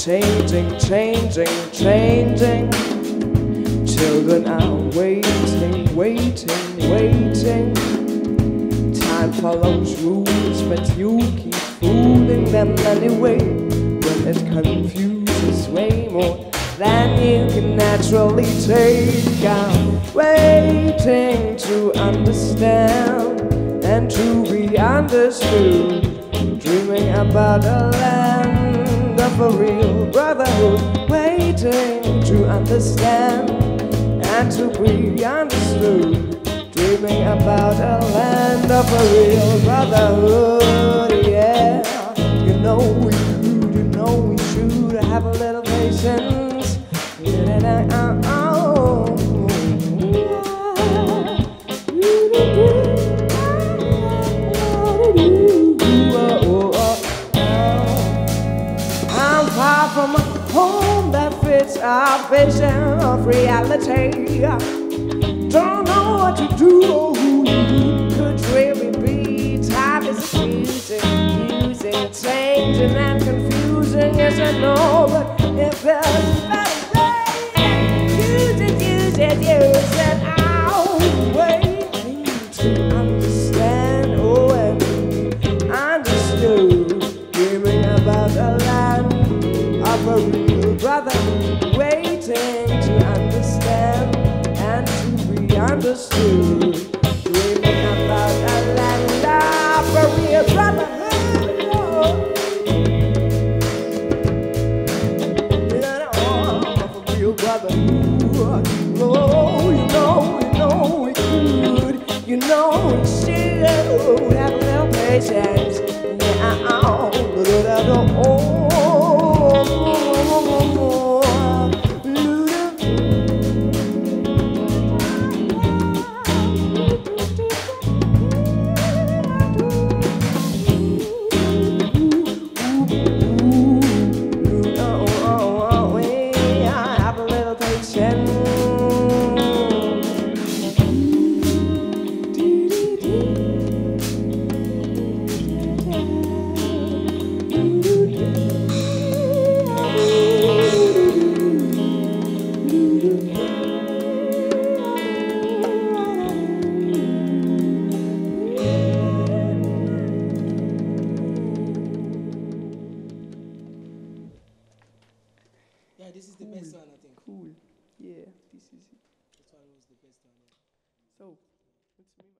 changing, changing. Changing. Children are waiting, waiting, waiting. Time follows rules, but you keep fooling them anyway. When it confuses way more than you can naturally take. I'm waiting to understand and to be understood. Dreaming about a land of a real brotherhood. Waiting to understand and to be understood. Dreaming about a land of a real brotherhood. Yeah, you know we could, you know we should have a little patience. I'm uh, uh. Fits our vision of reality. Don't know what to do. Or who you could really be time is confusing, confusing, changing and confusing. Yes, I know, but if there's a better way, use it, use it, use it. You know, should have patience. Yeah, Yeah, this is the best one, I think. Cool. Yeah, this is it. This one was the best one. Yeah. So, it's me.